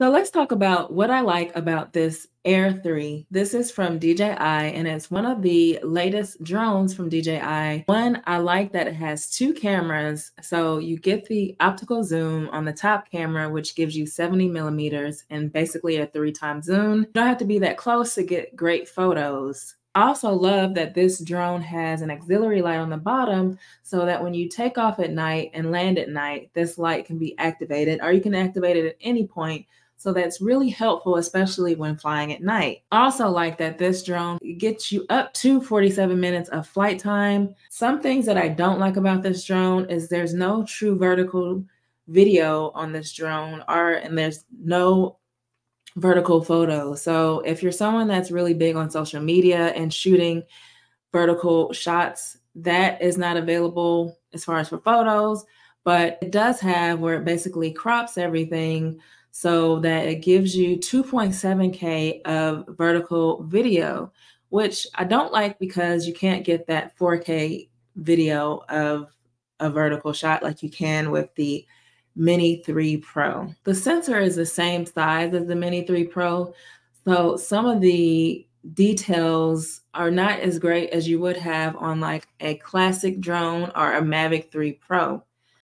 So let's talk about what I like about this Air 3. This is from DJI and it's one of the latest drones from DJI. One, I like that it has two cameras. So you get the optical zoom on the top camera, which gives you 70 millimeters and basically a three time zoom. You don't have to be that close to get great photos. I also love that this drone has an auxiliary light on the bottom so that when you take off at night and land at night, this light can be activated or you can activate it at any point so that's really helpful, especially when flying at night. Also, like that, this drone gets you up to 47 minutes of flight time. Some things that I don't like about this drone is there's no true vertical video on this drone, or and there's no vertical photo. So if you're someone that's really big on social media and shooting vertical shots, that is not available as far as for photos, but it does have where it basically crops everything so that it gives you 2.7K of vertical video, which I don't like because you can't get that 4K video of a vertical shot like you can with the Mini 3 Pro. The sensor is the same size as the Mini 3 Pro, so some of the details are not as great as you would have on like a classic drone or a Mavic 3 Pro.